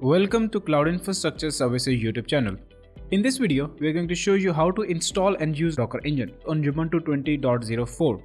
Welcome to Cloud Infrastructure Services YouTube channel. In this video, we are going to show you how to install and use Docker Engine on Ubuntu 20.04.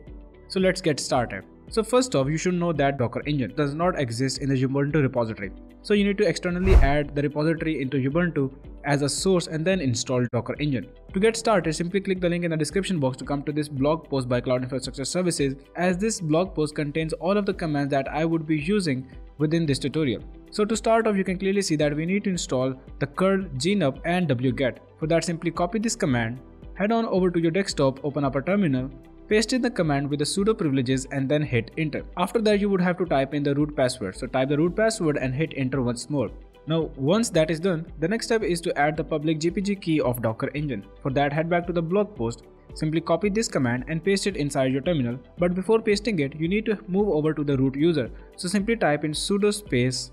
So let's get started. So first off, you should know that Docker Engine does not exist in the Ubuntu repository. So you need to externally add the repository into Ubuntu as a source and then install Docker Engine. To get started, simply click the link in the description box to come to this blog post by Cloud Infrastructure Services as this blog post contains all of the commands that I would be using within this tutorial. So to start off, you can clearly see that we need to install the curl, gnupg and wget. For that, simply copy this command, head on over to your desktop, open up a terminal, paste in the command with the sudo privileges and then hit enter. After that, you would have to type in the root password. So type the root password and hit enter once more. Now, once that is done, the next step is to add the public GPG key of Docker Engine. For that, head back to the blog post, simply copy this command and paste it inside your terminal. But before pasting it, you need to move over to the root user. So simply type in sudo space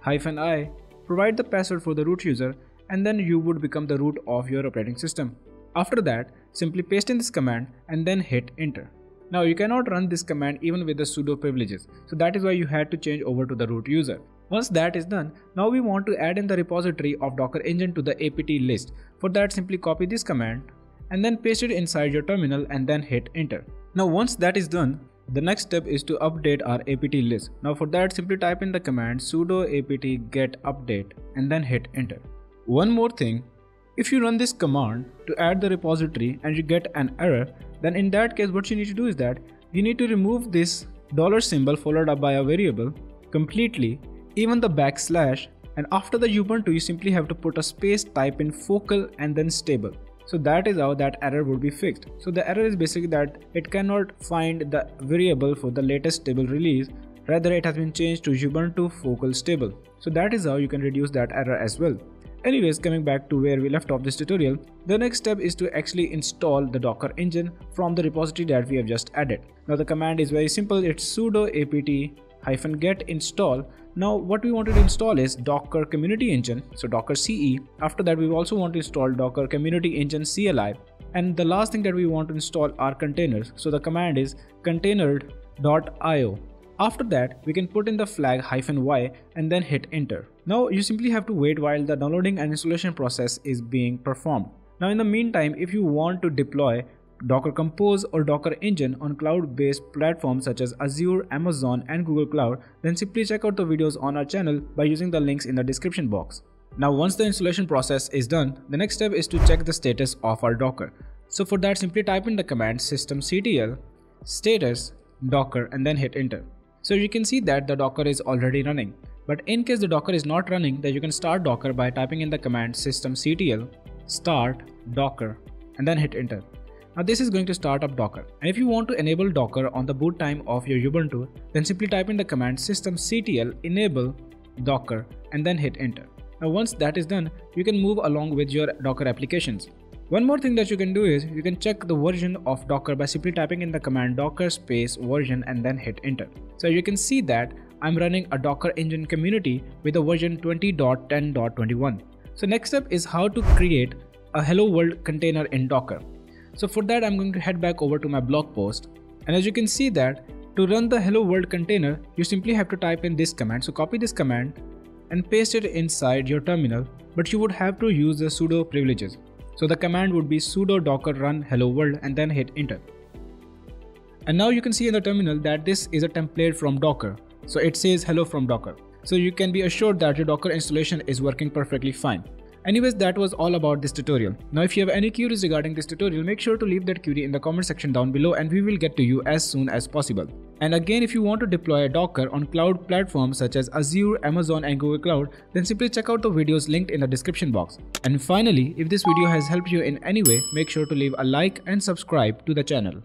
hyphen i, provide the password for the root user, and then you would become the root of your operating system. After that, simply paste in this command and then hit enter. Now you cannot run this command even with the sudo privileges, so that is why you had to change over to the root user. Once that is done, now we want to add in the repository of Docker Engine to the apt list. For that simply copy this command and then paste it inside your terminal and then hit enter. Now once that is done, the next step is to update our apt list. Now for that simply type in the command sudo apt get update and then hit enter. One more thing, if you run this command to add the repository and you get an error, then in that case what you need to do is that you need to remove this dollar symbol followed up by a variable completely even the backslash and after the Ubuntu you simply have to put a space type in focal and then stable. So that is how that error would be fixed. So the error is basically that it cannot find the variable for the latest stable release rather it has been changed to Ubuntu focal stable. So that is how you can reduce that error as well. Anyways, coming back to where we left off this tutorial, the next step is to actually install the Docker engine from the repository that we have just added. Now the command is very simple, it's sudo apt get install. Now what we wanted to install is docker community engine so docker ce after that we also want to install docker community engine cli and the last thing that we want to install are containers. So the command is containerd.io after that we can put in the flag hyphen y and then hit enter now you simply have to wait while the downloading and installation process is being performed now in the meantime if you want to deploy Docker Compose or Docker Engine on cloud-based platforms such as Azure, Amazon and Google Cloud, then simply check out the videos on our channel by using the links in the description box. Now once the installation process is done, the next step is to check the status of our Docker. So for that simply type in the command systemctl status docker and then hit enter. So you can see that the Docker is already running. But in case the Docker is not running, then you can start Docker by typing in the command systemctl start docker and then hit enter. Now this is going to start up Docker. And if you want to enable Docker on the boot time of your Ubuntu, then simply type in the command systemctl enable docker and then hit enter. Now once that is done, you can move along with your Docker applications. One more thing that you can do is you can check the version of Docker by simply typing in the command docker space version and then hit enter. So you can see that I'm running a Docker engine community with a version 20.10.21. So next step is how to create a hello world container in Docker. So for that I'm going to head back over to my blog post and as you can see that to run the hello world container you simply have to type in this command. So copy this command and paste it inside your terminal but you would have to use the sudo privileges. So the command would be sudo docker run hello world and then hit enter. And now you can see in the terminal that this is a template from Docker. So it says hello from Docker. So you can be assured that your Docker installation is working perfectly fine. Anyways, that was all about this tutorial. Now if you have any queries regarding this tutorial, make sure to leave that query in the comment section down below and we will get to you as soon as possible. And again, if you want to deploy a Docker on cloud platforms such as Azure, Amazon and Google Cloud, then simply check out the videos linked in the description box. And finally, if this video has helped you in any way, make sure to leave a like and subscribe to the channel.